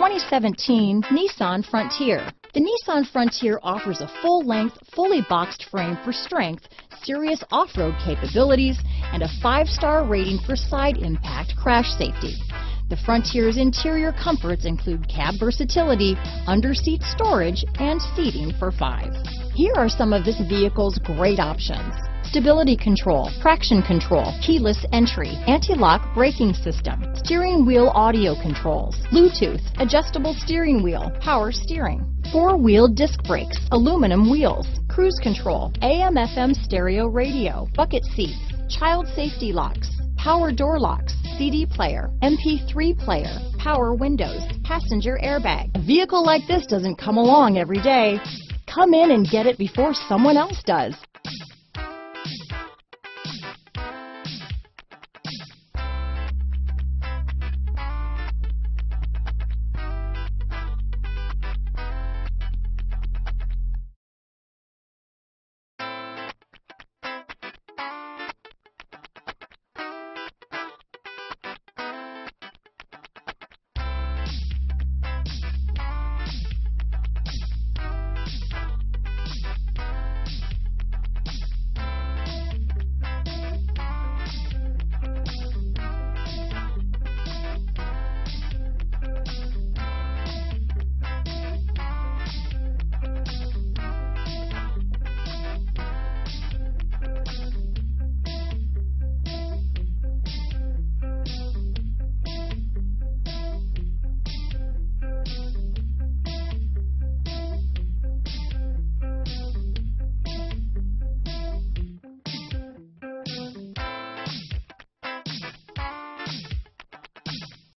2017 Nissan Frontier. The Nissan Frontier offers a full-length, fully boxed frame for strength, serious off-road capabilities, and a five-star rating for side impact crash safety. The Frontier's interior comforts include cab versatility, under-seat storage, and seating for five. Here are some of this vehicle's great options stability control, traction control, keyless entry, anti-lock braking system, steering wheel audio controls, Bluetooth, adjustable steering wheel, power steering, four-wheel disc brakes, aluminum wheels, cruise control, AM FM stereo radio, bucket seats, child safety locks, power door locks, CD player, MP3 player, power windows, passenger airbag. A vehicle like this doesn't come along every day. Come in and get it before someone else does.